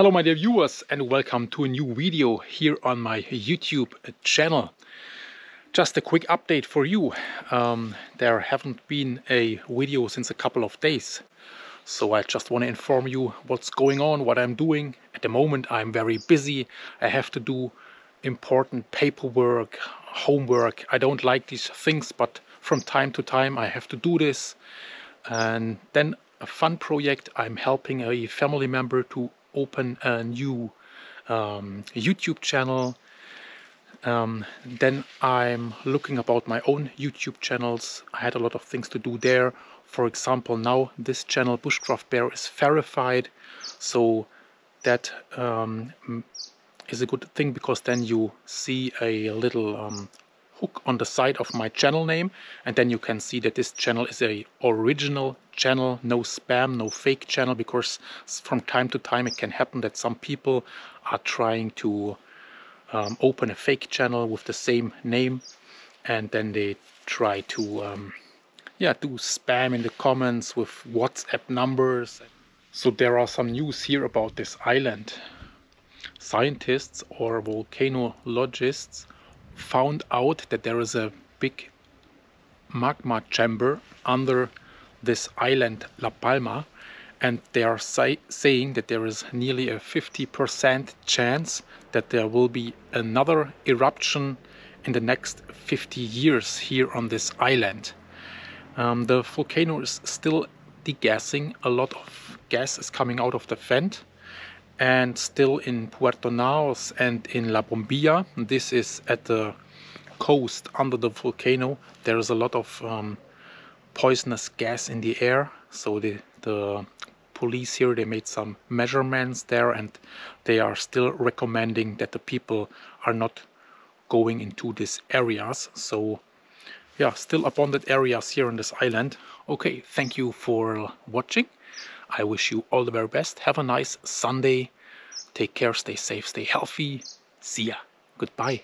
Hello my dear viewers and welcome to a new video here on my YouTube channel. Just a quick update for you. Um, there haven't been a video since a couple of days. So I just want to inform you what's going on, what I'm doing. At the moment I'm very busy. I have to do important paperwork, homework. I don't like these things but from time to time I have to do this. And then a fun project. I'm helping a family member to open a new um, YouTube channel. Um, then I'm looking about my own YouTube channels. I had a lot of things to do there. For example, now this channel Bushcraft Bear is verified, so that um, is a good thing because then you see a little um, hook on the side of my channel name and then you can see that this channel is a original channel no spam no fake channel because from time to time it can happen that some people are trying to um, open a fake channel with the same name and then they try to um, yeah do spam in the comments with whatsapp numbers. So there are some news here about this island. Scientists or volcanologists found out that there is a big magma chamber under this island La Palma and they are say saying that there is nearly a 50% chance that there will be another eruption in the next 50 years here on this island. Um, the volcano is still degassing, a lot of gas is coming out of the vent and still in Puerto Naos and in La Bombilla. This is at the coast under the volcano. There is a lot of um, poisonous gas in the air. So the, the police here, they made some measurements there and they are still recommending that the people are not going into these areas. So yeah, still abundant areas here on this island. Okay, thank you for watching. I wish you all the very best. Have a nice Sunday. Take care, stay safe, stay healthy. See ya. Goodbye.